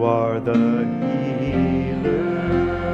You are the. Healer